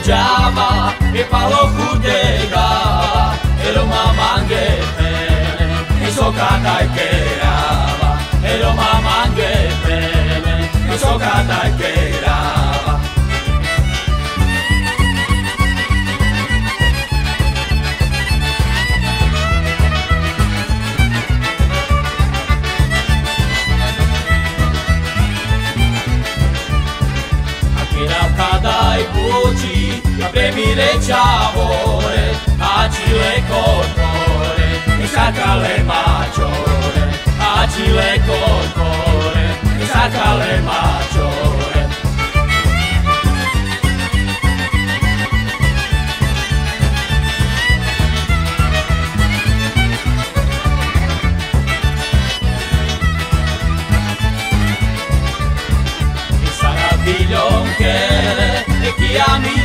java e palo kutega ero mamange pene e sokata kerava ero mamange pene e sokata kerava Akira kadai Ja premire ciavore, agile corpore, e sacra le maggiore, agile corpore, e sacra le maggiore. figlio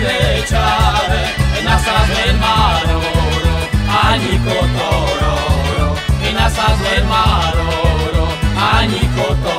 echave en asas del mar ani añico tororo, en asas del mar oro, añico.